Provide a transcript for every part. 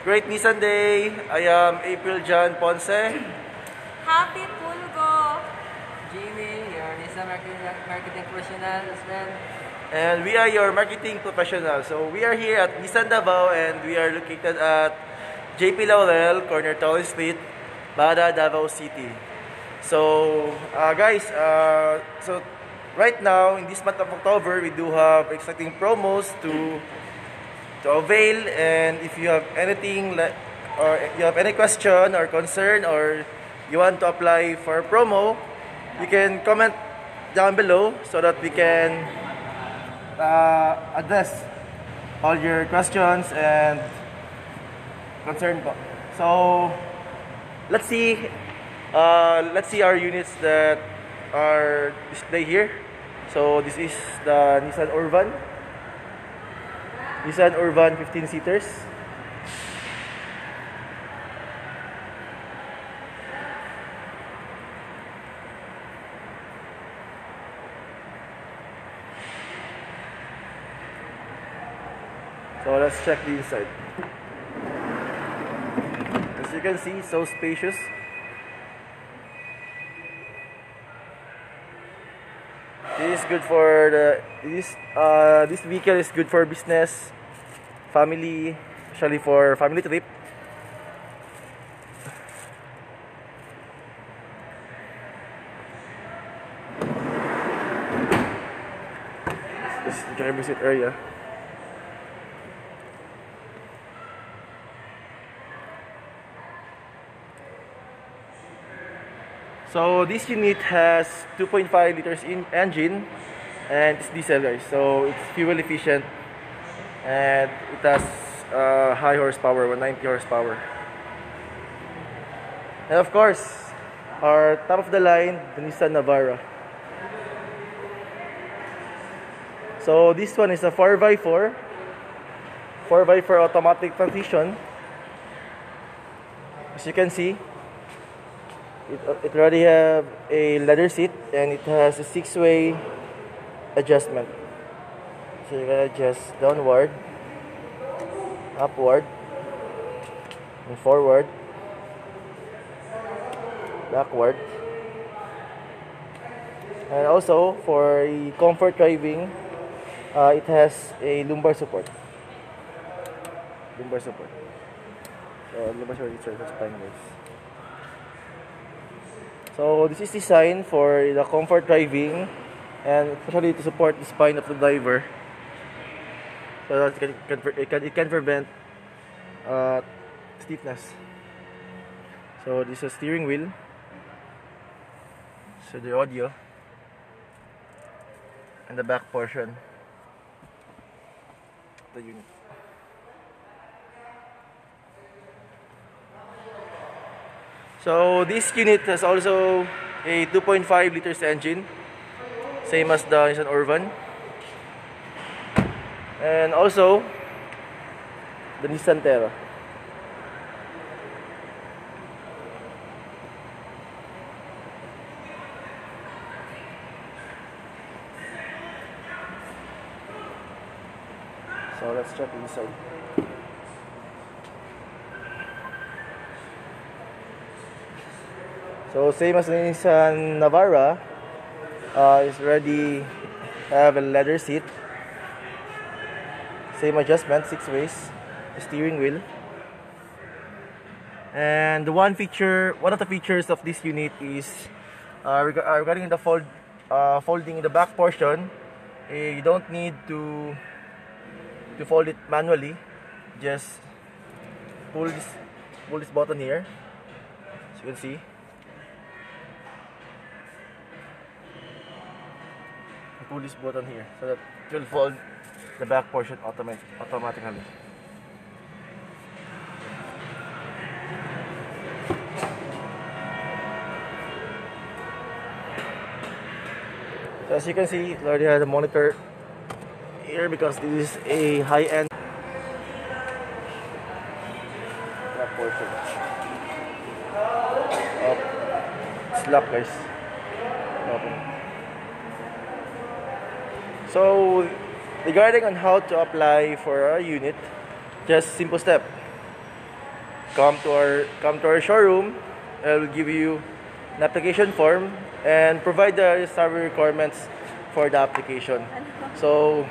Great Nissan Day! I am April John Ponce. Happy Pulgo! Jimmy, your Nissan marketing, marketing professional as well. And we are your marketing professionals. So we are here at Nissan Davao and we are located at JP Laurel, corner Torres Street, Bada, Davao City. So uh, guys, uh, so right now in this month of October, we do have exciting promos to to avail and if you have anything or you have any question or concern or you want to apply for promo, you can comment down below so that we can uh, address all your questions and concern po. So let's see uh, let's see our units that are displayed here. So this is the Nissan Urvan. Nissan Urvan 15 seaters. So let's check the inside. As you can see, so spacious. This is good for the this uh this vehicle is good for business, family, especially for family trip. This is the driver's seat area. So this unit has 2.5 liters in engine and it's diesel guys. So it's fuel efficient and it has uh, high horsepower, 190 horsepower. And of course, our top of the line, the Nissan Navara. So this one is a 4x4, 4x4 automatic transmission. As you can see, it, it already have a leather seat and it has a six-way adjustment. So you can adjust downward, upward, and forward, backward. And also for comfort driving, uh, it has a lumbar support. Lumbar support. So lumbar support is for spine guys. So this is designed for the comfort driving and especially to support the spine of the driver. So that it can, it can, it can prevent uh, stiffness. So this is steering wheel. So the audio and the back portion the unit. So this unit has also a 2.5 liters engine, same as the Nissan Urvan. And also the Nissan Terra. So let's check inside. So same as the Nissan Navara, uh, is already have a leather seat. Same adjustment, six ways, steering wheel. And the one feature, one of the features of this unit is uh, reg uh, regarding the fold, uh, folding in the back portion. Eh, you don't need to to fold it manually. Just pull this pull this button here, as you can see. pull this button here so that it will fold the back portion automatic automatically. So as you can see, it already has a monitor here because this is a high-end back portion. Oh, it's locked guys. So, regarding on how to apply for our unit, just simple step. come to our come to our showroom. I will give you an application form and provide the necessary requirements for the application. So,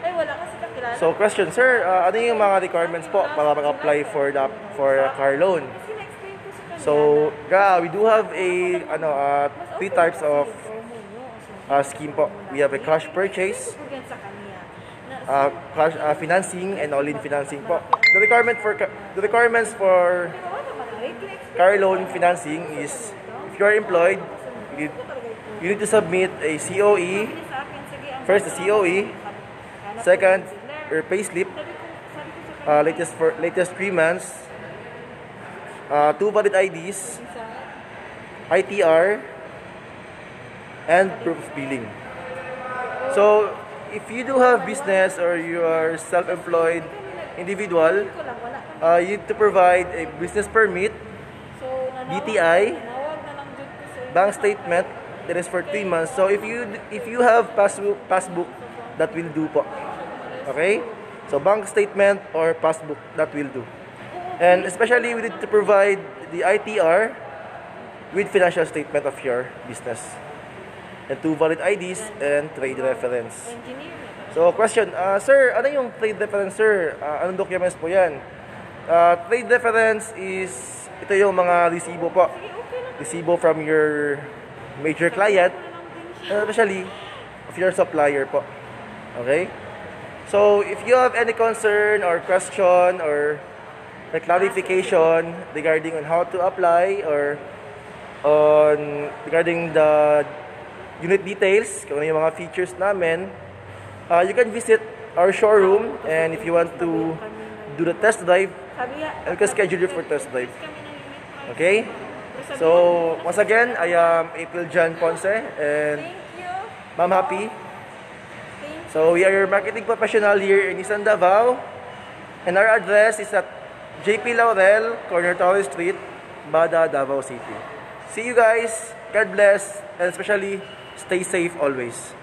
Ay, wala kasi kakilala. so question, sir, uh, ano yung mga requirements po para mag-apply for the for a car loan? Kasi na-explain ko sa kanya. So, yeah, we do have a ano uh, three types of uh, scheme po. We have a cash purchase, uh, uh, financing and all-in financing po. The requirement for the requirements for car loan financing is if you are employed, you need, you need to submit a COE, first the COE, second your payslip, uh, latest for latest three months, uh, two valid IDs, ITR, and proof of billing. So, if you do have business or you are self-employed individual, uh, you need to provide a business permit, sa bank statement that is for 3 months. So, if you if you have passbook, passbook that will do po. Okay? So, bank statement or passbook that will do. And especially, we need to provide the ITR with financial statement of your business. And two valid IDs and trade reference. So, question, uh, sir, ano yung trade reference, sir? Uh, anong documents po yan? Uh, trade reference is, ito yung mga resibo po. Resibo from your major client, and especially of your supplier po. Okay? So, if you have any concern or question or a clarification regarding on how to apply or on regarding the unit details, kung ano yung mga features namin, uh, you can visit our showroom and if you want to do the test drive, you can schedule it for test drive. Okay? So, once again, I am April Jan Ponce and. Ma'am Happy. So, we are your marketing professional here in Nissan Davao. And our address is at JP Laurel, Corner Torres Street, Bada, Davao City. See you guys. God bless. And especially, stay safe always.